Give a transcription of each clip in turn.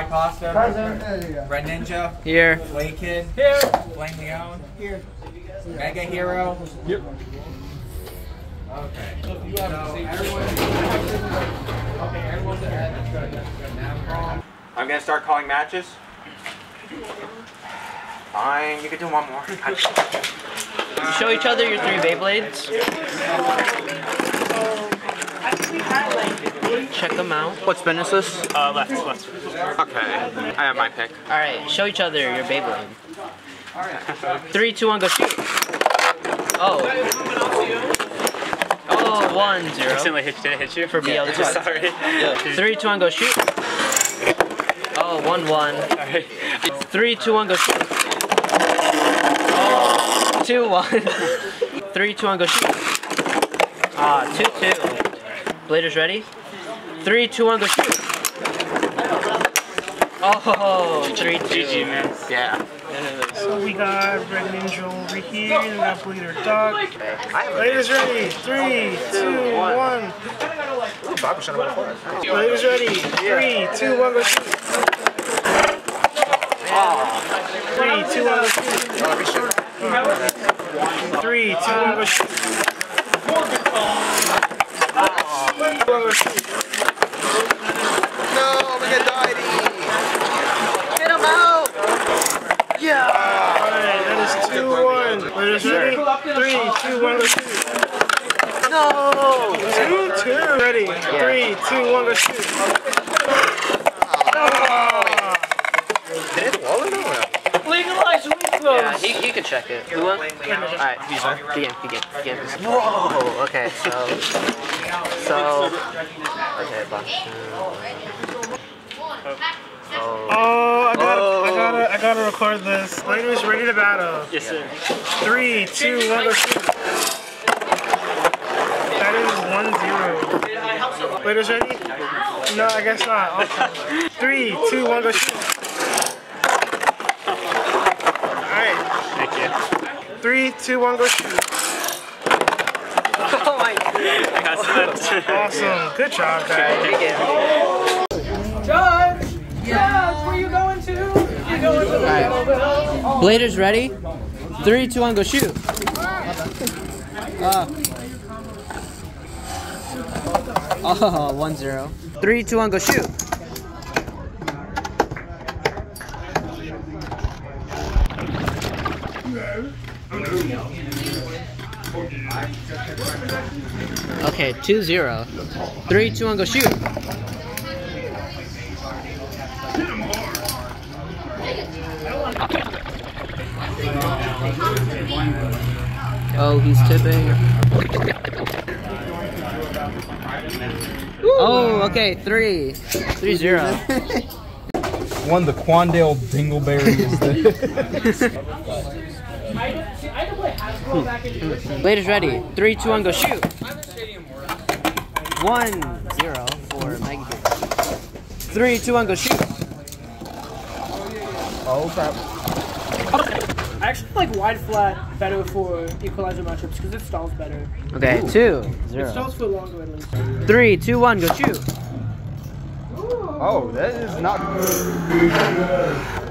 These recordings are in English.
Kai Costa. Present. Red Ninja. Here. Blade Kid. Here. Flame Leone. Here. Mega Hero. Yep. Okay. So everyone. Okay, everyone's ahead. That's good. That's good. Now I'm gonna start calling matches. Fine, you can do one more. Show each other your three Beyblades. Check them out. What spin is this? Uh, left, left. Okay, I have my pick. All right, show each other your Beyblade. Three, two, one, go shoot. Oh. Oh, one, zero. Accidentally hit, did it hit you? For BL two. Sorry. Three, two, one, go shoot. Oh, one, one. Sorry. Three, two, one, go shoot. Oh, two, one. Three, two, one, go shoot. Ah, two, two. Bladers ready? Three, two, one, go shoot. Oh, three, two. GG, man. Yeah. So we got Red Ninja over here, and we got Bleeder Duck. Ladies ready? Three, two, one. Ladies ready? Three, two, one, go shoot. Three, two, one, go shoot. Three, two, one, go shoot. One, go shoot. No, we get died. Alright, that is two, one. Ladies ready? Three, two, one, go shoot. No! Two, two, ready? Three, two, one, go shoot. Ah. Legalize weed Yeah, he, he can check it. Who won? Alright, begin, begin, begin. Whoa! Okay, so. So. Okay, bye. Oh. Oh, I gotta, I gotta, I gotta record this. Ladies, ready to battle. Yes, sir. Three, two, one, go shoot. That is one zero. Ladies, ready? No, I guess not. Okay. Three, two, one, go shoot. Alright. Thank you. Three, two, one, go shoot. Oh my That's that. Awesome. Good job, guys. Judge! Judge, where you going to? You going to the Bladers ready? Three, two, one, go shoot. Uh. Oh, one zero. Three, two, one, go shoot. Okay, two zero. Three, two, one, go shoot. Oh, he's tipping. Oh, okay, three. Three zero. One, the Quandale Dingleberry is the. Ladies ready. Three, two, one, go shoot. One, zero for Maggie. Three, two, one, go shoot. oh, crap. I actually like wide flat better for equalizer matchups because it stalls better. Okay, two, zero. Stalls for longer at least. Three, two, one, go shoot. Oh, that is not.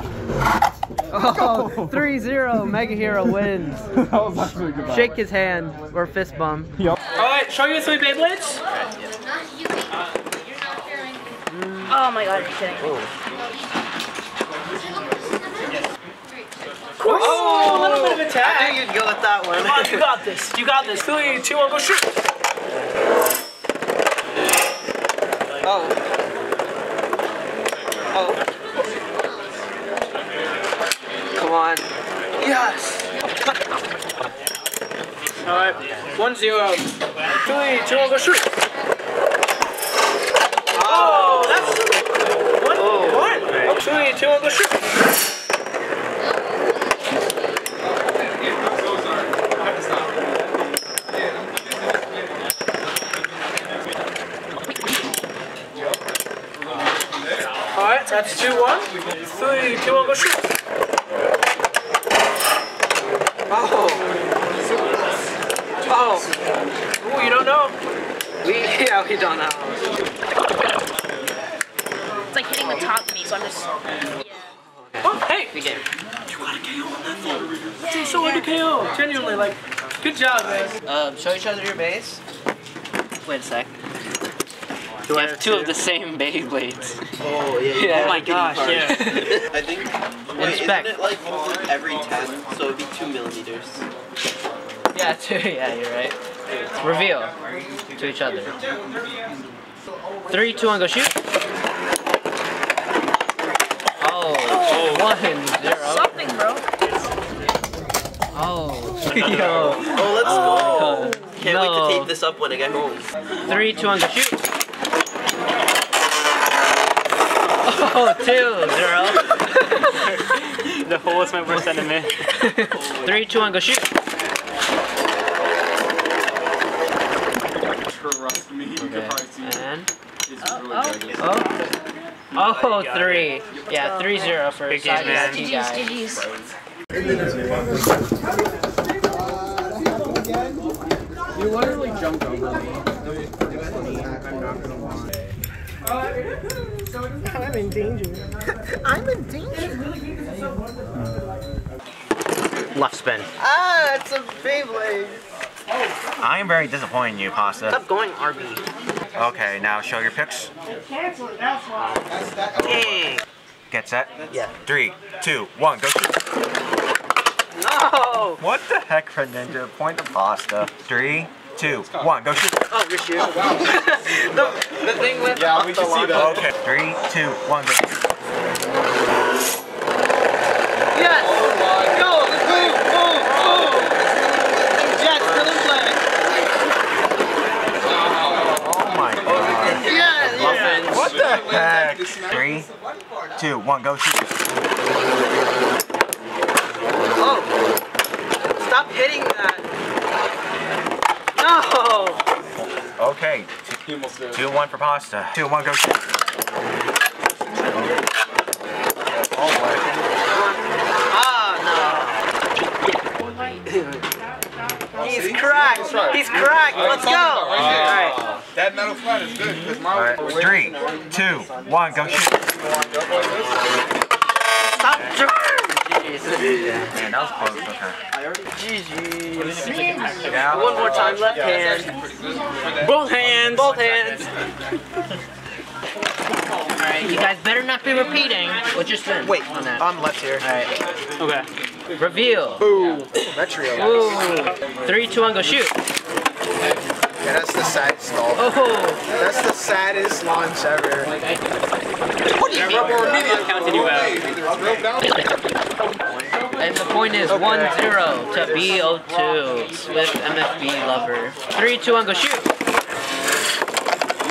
Oh, three, zero. Mega Hero wins. that was actually a good. Shake his hand or fist bump. Alright, show you three Beyblades. Oh my god, you're kidding oh. me. Oh. oh, a little bit of attack. you'd go with that one. Come on, you got this. You got this. Three, two, one, go shoot. Oh. Oh. Come on. Yes. Alright, one, zero. Three, two, one, go shoot. Oh, that's one, one. Three, two, one, go shoot. Alright, that's two, one. Three, two, one, go shoot. Oh. Oh. Ooh, you don't know. We yeah we don't know. like hitting the top of me, so I'm just. Yeah. Oh, hey! Good game. It's so hard to KO. Genuinely, like, good job, guys. Um, show each other your base. Wait a sec. You have two of the same Beyblades. Oh yeah. Yeah. Oh my gosh, yeah. I think. Wait, Inspect. isn't it like every ten? So it'd be two millimeters. Yeah, two. Yeah, you're right. Reveal to each other. Three, two, one, go shoot. Oh, one, zero. Something, bro. Oh, yo. Oh, let's go. Oh. Can't wait to tape this up when I get home. Three, two, one, go shoot. Oh, two, zero. The hole is my worst enemy. Three, two, one, go shoot. Trust me, you can probably see And it's really good. oh, oh, three. Yeah, three, zero for Big game, side man. ST GG's. GG's. You literally jumped over me. I'm not gonna lie. I'm in danger. I'm in danger. Left spin. Ah, it's a Beyblade. I am very disappointed in you, Pasta. Stop going RB. Okay, now show your picks. Cancel it, that's why. Get set. Yeah. Three, two, one, go. No. What the heck, Red Ninja? Point to Pasta. Three, two, one, go shoot. Oh, you're shooting. the, the thing with Yeah, we can see that. Okay. Three, two, one, go shoot. Yes. Go. Move. Move. Move. Jets still in play. Oh my god. Yeah. Muffins. What the heck? Three, two, one, go shoot. Oh. Stop hitting that. No. Okay. He almost. Two, one for Pasta. Two, one, go shoot. Oh boy. Ah, no. He's cracked. He's cracked. Let's go. All right. That metal flat is good Alright, three, two, one, go shoot. Stop. Man, that was close. Okay. GG. Yeah. One more time. Left hand. Both hands. Both hands. Alright, you guys better not be repeating. What's your spin? Wait, on that. I'm left here. Alright. Okay. Reveal. Ooh, Metro. Ooh. Three, two, one, go shoot. Yeah, that's the saddest stall. Oh. That's the saddest launch ever. What are you Counted you out. Point is 1 0 to BO2 Swift MFB lover. 3, 2, 1, go shoot.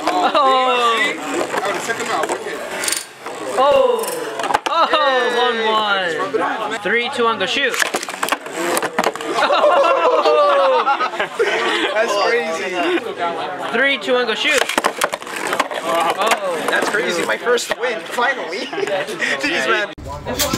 Oh! I would have took him out. Wicked. Oh! Oh! 1 1. 3, 2, 1, go shoot. Oh! That's crazy. 3, 2, 1, go shoot. Oh! That's crazy. My first win, finally. Jeez, man.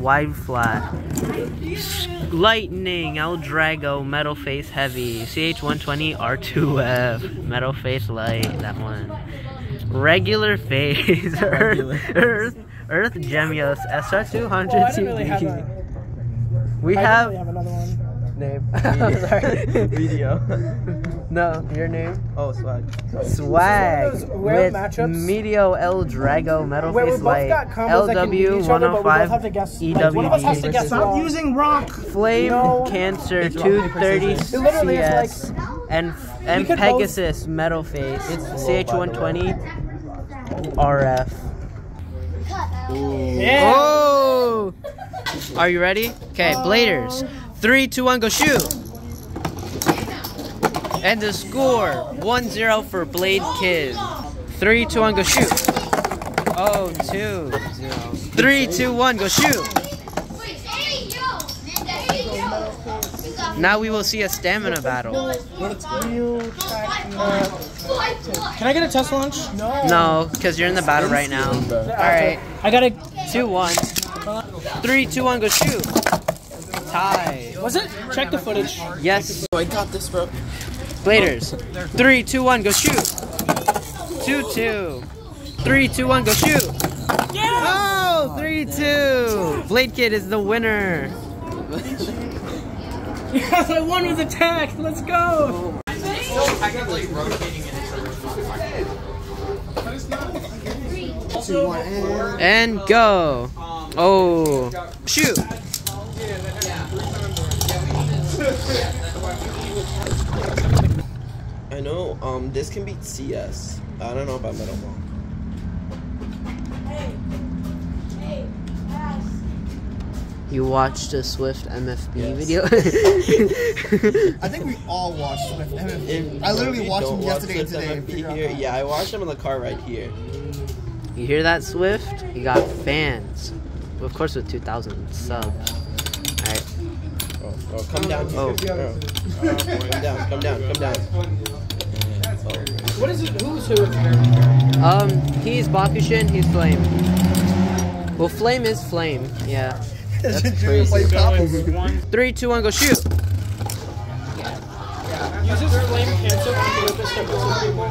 wide flat. Lightning, L-Drago, Metal Face Heavy. CH120, R2F, Metal Face Light, that one. Regular Face, Earth, Earth, Earth Gemios, SR200 Oh, really have TV. We I have have another one. Name. Video. No, your name? Oh, swag. Swag Those rare with matchups. Meteo L-Drago Metal Where we Face both Light got combos that can beat LW each other, but we both 105 have to guess. Like, one of us has to guess EWD Stop using rock. Flame No. Cancer It's rock, paper, 230 scissors. It literally is CS and and could both- Pegasus Metal Face It's CH120 RF. Yeah. Oh! Are you ready? Okay, Bladers. Three, two, one, go shoot! And the score 1 0 for Blade Kid. Three, two, one, go shoot. Oh, two, zero. Three, two, one, go shoot. Now we will see a stamina battle. Can I get a test launch? No. No, because you're in the battle right now. Alright, I got a. two, one. Three, two, one, go shoot. Tie. Was it? Check the footage. Yes. Oh, I got this, bro. Bladers. Three, two, one, go shoot. Two, two. Three, two, one, go shoot. Yeah! Oh, three, two. Blade Kid is the winner. Yes, I won with attack. Let's go. Technically rotating it And go. Oh, shoot. I know. Um, this can beat CS. I don't know about Metal Ball. Hey. Hey. Yes. You watched a Swift MFB Yes. video? I think we all watched Swift MFB. If- I literally watched don't him watch yesterday and Swift today. MFB here, yeah, I watched him in the car right here. you hear that, Swift? You got fans. Of course, with 2,000 subs. Alright. Oh, oh, come down. Oh. Oh, come down, come down, come down. What is it? Who's who? Um, he's Bakushin, he's Flame. Well, Flame is Flame, yeah. That's Junior crazy. played Papu. Three, two, one, go shoot. Uses flame cancel on purpose to people.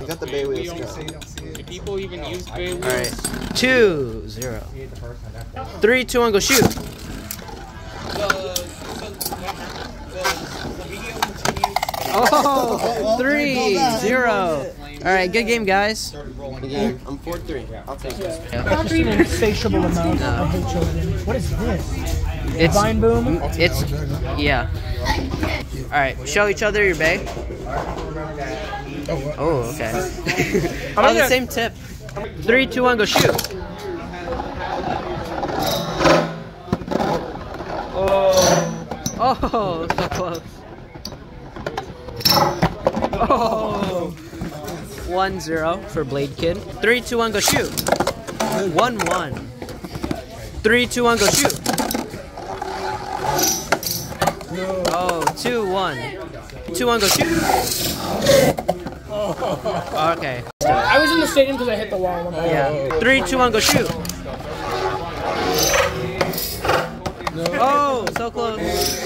You got the Bay wheels. Do people even use Bay wheels? Alright. Two, zero. Three, two, one, go shoot. Oh, three, zero. Alright, good game, guys. I'm 4-3. I'll take this. Just an insatiable amount No. of hatred. What is this? It's, Vine boom? it's, yeah. Alright, show each other your bay. Oh, oh okay. I'm On oh, the same tip. Three, two, one, go shoot. Oh, oh so close. 1 0 for Blade Kid. 3 2 1 go shoot. 1 1. 3 2 1 go shoot. Oh, 2 1. 2 1 go shoot. Okay. I was in the stadium because I hit the wall. When yeah. 3 2 1 go shoot. Oh, so close.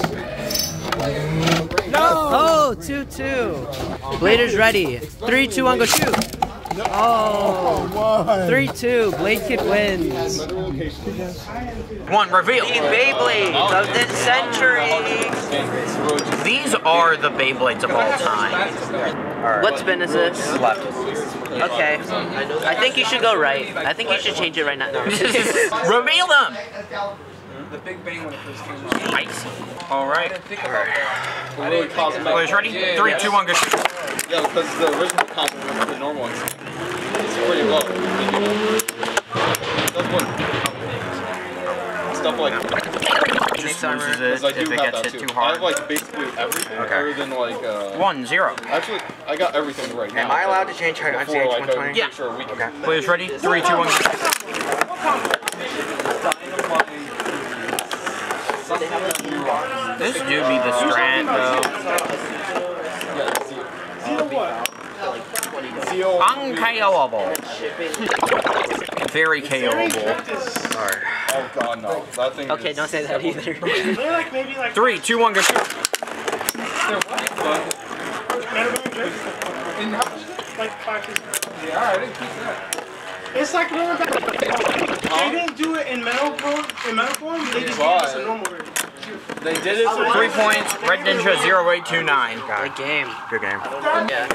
No! Oh, two, two. Blader's ready. Three, two, one, go shoot. Oh, three, two. Blade Kid wins. One reveal. The Beyblades of this century. These are the Beyblades of all time. What spin is this? Left. Okay. I think you should go right. I think you should change it right now. reveal them. Icy. All right. Boys ready? Three, two, one, go shoot. Yeah, because the original compliment of the normal ones is pretty low. That's what stuff like Just loses because it I if it have gets that hit too. too I have like basically everything Okay. other than like uh. One, zero. Actually, I got everything right now. Am I allowed to change her on Before, like, I CH120? Yeah. Sure, we can. Boys ready? Three, two, one, go shoot. This dude be the strand, though. Seal. Very KOable. Oh god, no. That thing. Okay, don't say that either. Like maybe like Three, two, one, go shoot. like. Yeah, I didn't keep that. It's like remember they didn't do it in metal form. In metal form, they just gave us a normal version. They did it. For Three points. Red Ninja 0829. Good game. Good game. Yeah.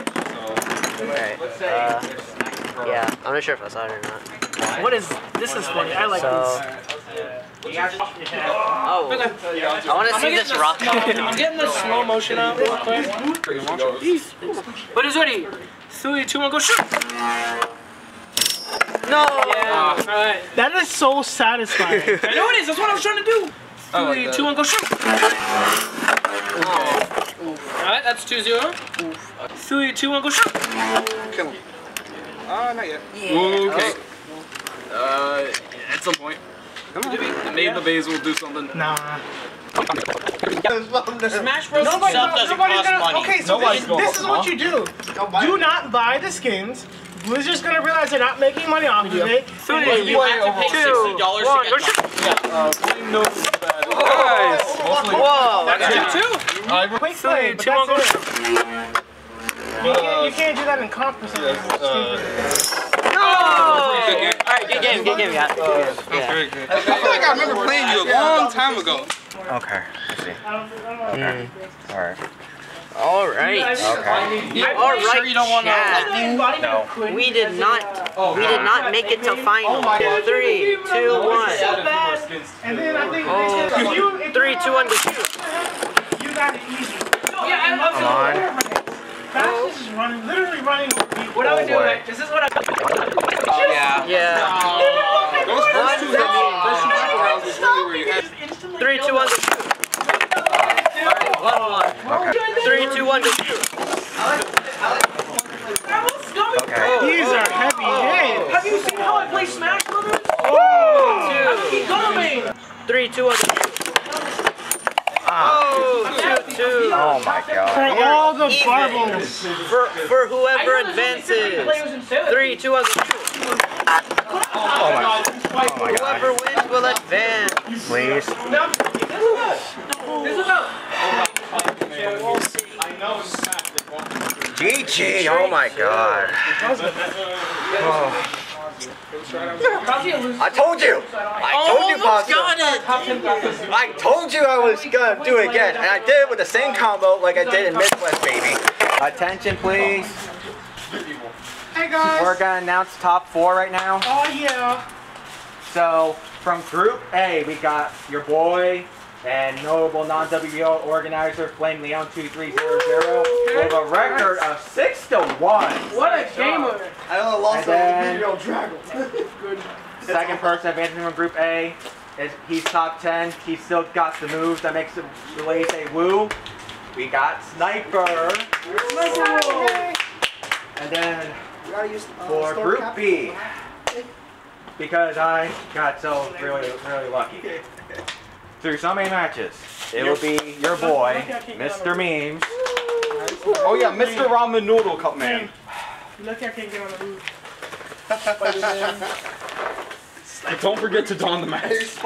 Alright. Uh, yeah, I'm not sure if I saw it or not. What is this? Is funny. I like So. this. Oh. I want to see this rock. I'm getting the slow motion out real quick. But it's ready. Three, two, one, go shoot. No! Yeah. Alright. That is so satisfying. I know it is. That's what I was trying to do. Three, two, one, go shoot. Alright, that's 2 0. Three, two, one, go shoot. Uh, not yet. Okay. Uh, at some point. Come on. Maybe the base will do something. Nah. Smash Bros. Nobody, itself doesn't nobody's cost gonna, money. Okay, so Nobody's this, gonna- this is what you do. Do not buy the skins. Blizzard's gonna realize they're not making money off of it. Three, But you have to pay sixty dollars one, to go get shoot. them. Uh, Flame knows bad. Guys. Mostly. Whoa. That's two. Quick Three, play, but two, one, go that's it. You can't, you can't do that in comp or something. Uh, Alright, good game, good game, yeah. yeah. Very good. I feel like I remember playing you a long time ago. Okay. Let's see. All right. Alright. Okay. You Alright, sure you don't want to chat. No. We did not we did not make it to final. Three, two, one. And then I think Oh. if you, if Three, two, one, go shoot. you got it easy. Yeah, Come on. Fast oh. is just running, literally running. What I would do, oh, boy. right? This is what I. Oh, yeah. Yeah. Those first two, first two triple rounds was really where you had Three, two, one, go shoot. Alright, one, one. Three, two, one, go shoot. Okay. These are heavy hits. Have you seen how I play Smash Brothers? Two. Keep going. Three, two, one, go shoot. Oh, two, two. Oh my god. For all the barbels. For, for whoever advances. Three, two, one. Oh my. Oh my god. Whoever wins will advance. Please. This is about. GG. Oh my god. I told you. I told you, Pasta. I told you I was gonna do it again, and I did it with the same combo like I did in Midwest, baby. Attention, please. Hey guys. We're gonna announce top four right now. Oh yeah. So from Group A, we got your boy and notable non-WBO organizer Flame Leone 2300 with a record of six to one. What a game of gamer. And then second person advancing from Group A is he's top 10. He's still got the moves that makes the the ladies say woo. We got Sniper. And then for Group B, because I got so really, really lucky. Through so many matches, it will be your boy, Mr. Memes. Oh yeah, Mr. Ramen Noodle Cup Man. You lucky I can't get on the roof. Don't forget to don the mask.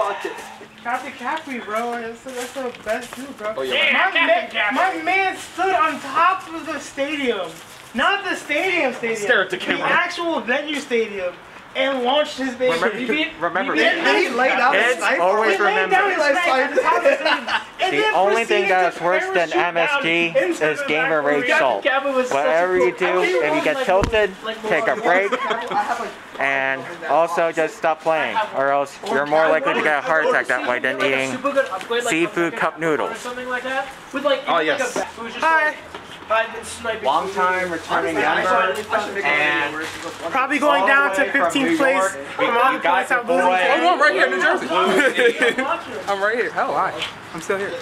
Captain Capri, bro. That's the, that's the best dude, bro. Oh, yeah. my, man, my man stood on top of the stadium. Not the stadium stadium. Stare at the camera. actual venue stadium. And launched his baby. Remember, remember Then he laid out kids always He laid down remember. his sniper at the the stadium. And The then only thing that's worse than parachute MSG is gamer rage salt. Whatever you do, if you get tilted, take a break, and also just stop playing, or else you're more likely to get a heart attack that way than eating seafood cup noodles. Something like that. With like, Oh, even like yes. a- it Hi. Like, I've been sniping. Long time returning member, and Probably going down to all the way from 15th place York, we- from all the got points your I'm losing. Oh, I'm right here in New Jersey. I'm right here. Oh, hi. I'm still here.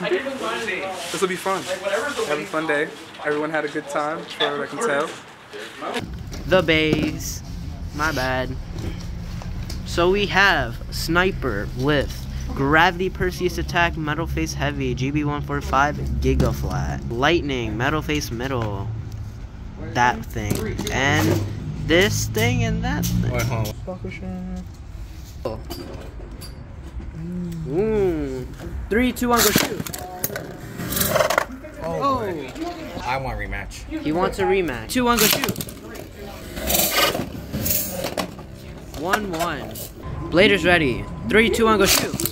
I didn't mind it. This will be fun. Have a fun day. Everyone had a good time, as far as I can tell. The bays. My bad. So we have Sniper with Gravity Perseus Attack, Metal Face Heavy, GB145, Giga Flat, Lightning, Metal Face Middle, that thing, and this thing and that thing. Ooh. Three, two, one, go shoot. Oh, oh. I want rematch. He wants a rematch. Two, one, go shoot. One, one. Blader's ready. Three, two, one, go shoot.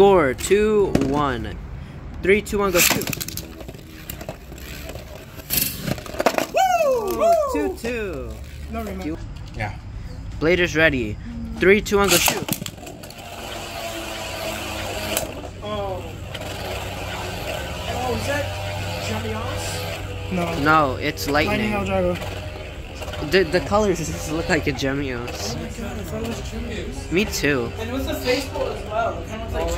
Score two, one. Three, two, one, go shoot. Woo! Two, two. No rematch. Yeah. Blader's ready. Three, two, one, go shoot. Oh. Oh, is that Gemios? No. No, it's Lightning lightning. The, the colors just look like a Gemios. Oh my god, I thought it was Gemios. Me too. And it was the faithful as well. Kind of like...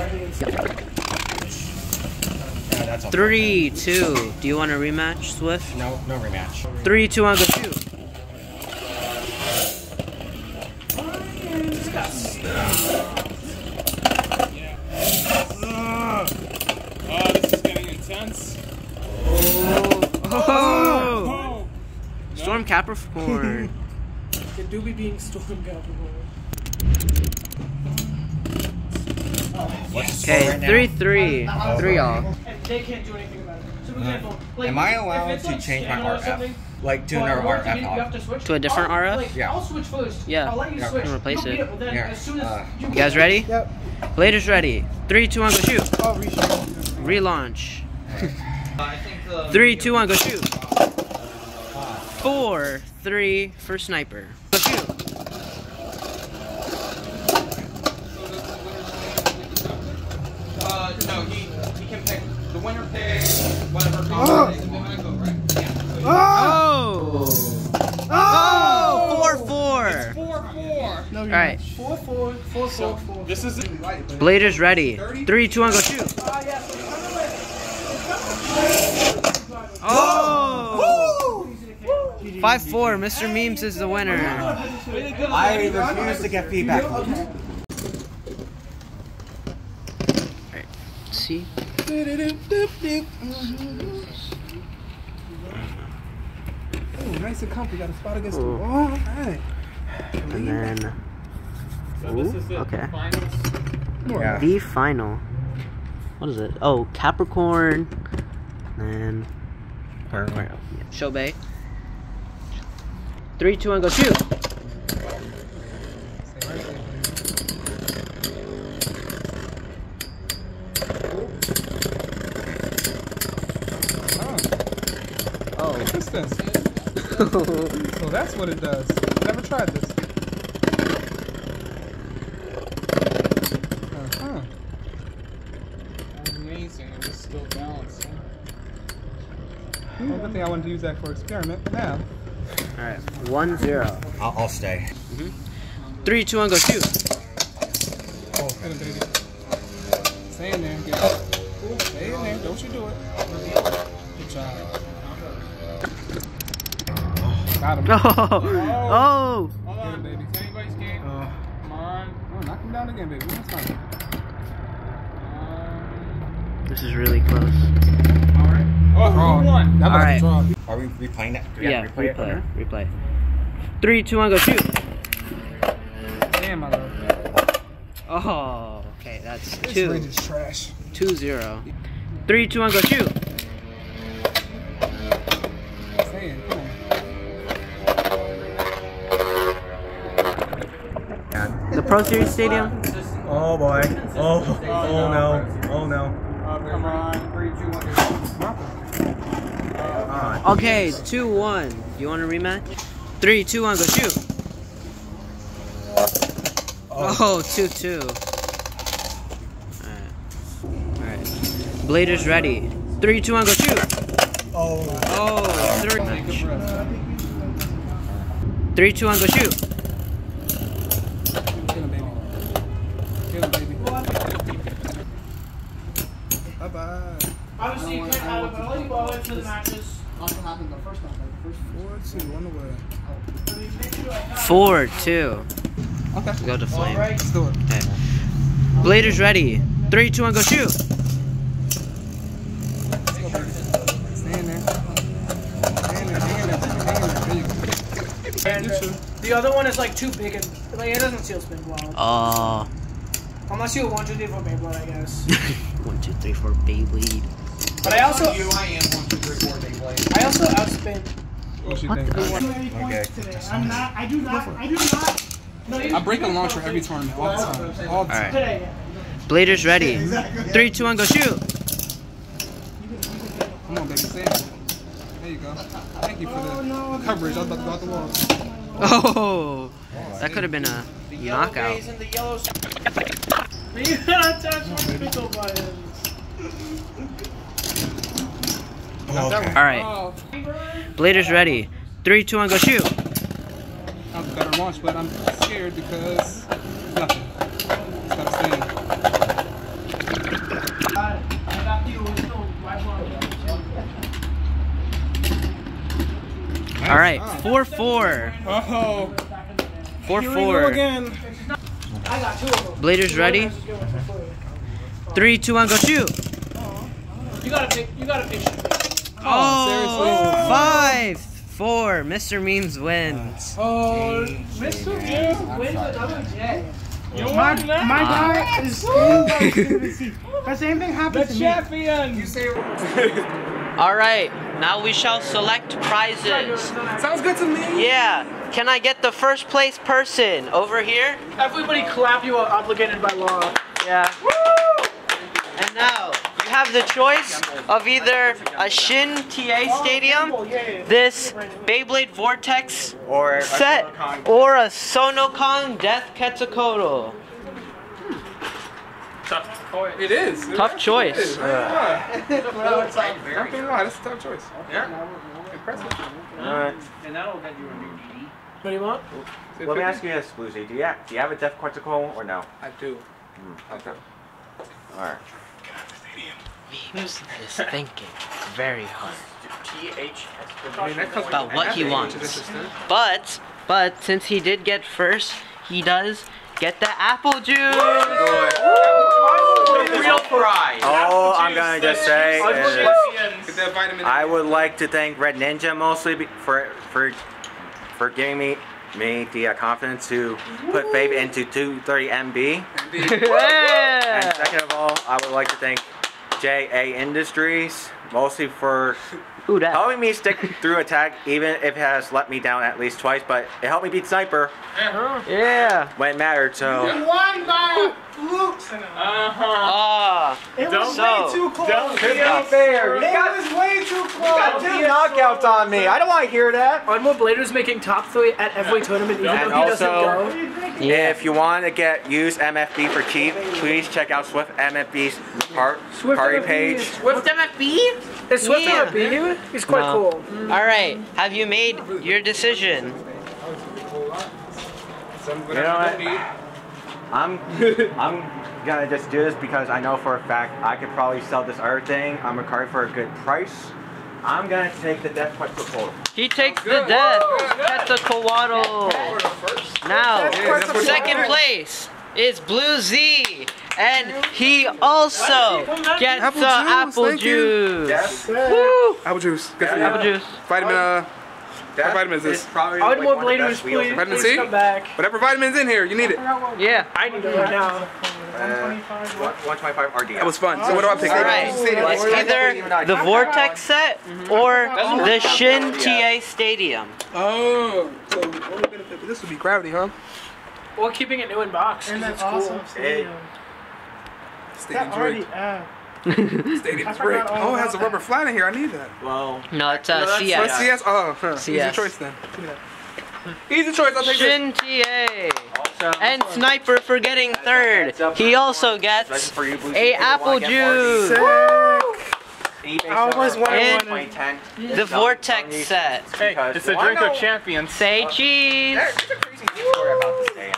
Three, two. Do you want a rematch, Swift? No, no rematch. Three, two, on go two. Capricorn. The doobie being storm Capricorn. What's the Okay, right now? three, three. Three all. And they can't do anything about it. So, for example, like, Am I allowed to like, change my RF? Like to but another once RF you, you have to switch. To a different I'll, RF? Like, Yeah. I'll switch first. Yeah. I'll let you Yeah. switch. Can replace You'll it. beat then Yeah. as soon as Uh, you, You guys ready? Yep. Blader's ready. Three, two, one, go shoot. Oh, reshoot. Relaunch. Three, two, one, go shoot. Four, three for sniper. Uh, no, he, he can pick. The winner whatever Oh! Oh! Four, four. Four, four. No, All right. Four, four, four, four, four. This is Blader's ready. Three, two, one, go shoot. Ah, yeah. So Oh! Five, four. Mr. Memes is the winner. I refuse to get feedback. See? Oh, nice and comfy. Got a spot against the wall. All right. And then. Ooh, okay. Yeah. The final. What is it? Oh, Capricorn. And. where? Where else? Shobei. Three, two, one, go shoot. Oh. What's? So that's what it does. Never tried this. Uh-huh. amazing. It was still balancing. Well, good thing I wanted to use that for experiment. Now, Alright, one, zero. I'll, I'll stay. Mm-hmm. Three, two, one, go shoot. oh, hit him, baby. Stay in there. Get it. Stay in there. Don't you do it. Good job. Got him. Oh! Hold Get oh. him, on. baby. It's anybody's game. Come on. Oh, knock him down again, baby. That's fine. This is really close. Alright. Oh, who won? That was Alright. a. Are we replaying that? Do we Yeah, have to replay it from replay. Replay. Three, two, one, go shoot. Damn, my love. Oh, okay, that's This two. range is trash. Two, zero. Three, two, one, go shoot. Stay in. Come on. The Pro Series Stadium. Oh boy. Oh, oh no. Oh no. Come on. Three, two, one. Ah, Okay, two, one. Do you want a rematch? Three, two, one, go shoot. Oh, oh two, two. Alright. Alright. Blader's ready. Three, two, one, go shoot. Oh. Oh, three. Three, two, one, go shoot. Get him, baby. Get him, baby. Bye bye. Obviously, you can't have it, but I'll let you borrow it for the matches. Four, two, one away. Four, two. Okay. Go to flame. Let's do it. Okay. Blader's ready. Three, two, one, go shoot. Let's go, baby. Stay in there. Stay there. Hang there. Hang there. There you go. And the other one is like too big and like it doesn't seal spin well. Oh. Unless you one, two, three, four Beyblade, I guess. one, two, three, four, Beyblade. But I also You, I am one, two, three, four, they play. I also outspin. What you What think? the- Okay. I'm not. I do not. I do not. No, I break a launcher every tournament, all the time. All the time. Alright. Blader's ready. Three, two, one, go shoot. Come on, baby. Stay in there. There you go. Thank you for the oh, coverage. I was about to go out the wall. Oh, that could have been a knockout. Oh, okay. All right. Oh. Blader's ready. Three, two, one, go shoot. I've got a launch, but I'm scared because nothing. All right, oh. four four. Oh. Four four. Again. Blader's ready. Three, two, one, go shoot. You gotta pick. You gotta pick. Oh, 5 4. Mr. Memes wins. Oh, Mr. James wins another jet. You My, want that? my guy is The same thing happens to me. The champion. You say Alright, now we shall select prizes. Sounds good to me. Yeah, can I get the first place person over here? everybody clap. You are obligated by law. Yeah. And now, you have the choice of either a Shin TA Stadium, this Beyblade Vortex Or a set, Silicon- or a Sonokong Death Quetzalcoatl. It is. Tough choice. Not gonna lie, that's a tough choice. Yeah. Impressive. Alright. What do you want? Let me ask you this, Bluezee. Do you have, do you have a Death Quetzalcoatl or no? I do. Hmm. Okay. Alright. Memes is thinking very hard I mean, that comes about what he wants. But, but since he did get first, he does get the apple juice. Real prize. All I'm gonna just say is Get that vitamin. I would like to thank Red Ninja mostly for for for giving me me the uh, confidence to put faith into 230 MB. And second of all, I would like to thank JA Industries mostly for Who that? helping me stick through a tag even if it has let me down at least twice, but it helped me beat Sniper Yeah. when it mattered. So One by fluke. Ah. It was So, way too close. not fair. It was way too close. two knockouts on me. I don't want to hear that. Unmo Blader's making top three at every tournament, even And though he doesn't also- go. Yeah. If you want to get use MFB for cheap, please check out Swift MFB's par- Swift party MFB page. is- With MFB? Is Swift Yeah. MFB here? He's quite No. cool. All right. Have you made your decision? You know what? I'm I'm gonna just do this because I know for a fact I could probably sell this other thing on Mercari for a good price. I'm gonna take the Death Quetzalcoatl. He takes the death. Quetzalcoatl. Now, that's what- second place is Bluezee, and he also gets Apple the juice, apple thank you. juice. Woo! Apple juice. Good for you. Apple juice. Vitamin, uh, That vitamin is this? probably I like would more one of the Bladers, best please. Vitamin Please C? come back. whatever vitamin's in here, you need it. Yeah. I need it right now. Uh, 125 RD. That was fun. So what do I pick? All right. It's either the Vortex set or the Shin TA Stadium. Oh, so only benefit. This would be gravity, huh? Or keeping it new in box. 'cause And it's that's cool. awesome. Stadium. Stadium That already, Drake. uh, Stadium I Drake. forgot all Oh, it has a rubber flat in here. I need that. Well, No, it's uh, Oh, CS. CS. Oh, huh. easy CS. choice then. Easy choice. I'll take this. Shin TA. also, And Sniper for getting third. He also gets for you, a apple wanna get more of juice. these I almost sellers wanted in one. 2010, The Vortex set. because- It's a drink of champions. Say cheese. There's a crazy story about this day.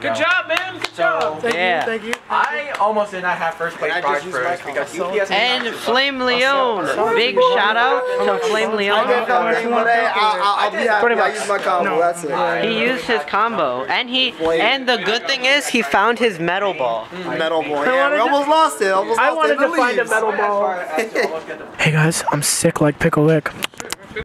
Good job, man. Good job. thank Yeah. you, thank you. I almost did not have first place I prize just used my first because console. UPS And Flame Leone. Big shout out to Flame I did nothing but I'll, I'll, I'll be happy. Pretty I much. used my combo. That's it. He used his combo, and he and the good thing is he found his metal ball. Mm-hmm. Metal boy. Yeah, we almost lost it. Almost I lost wanted it in to find a metal ball. Hey guys, I'm sick like Pickle Lick.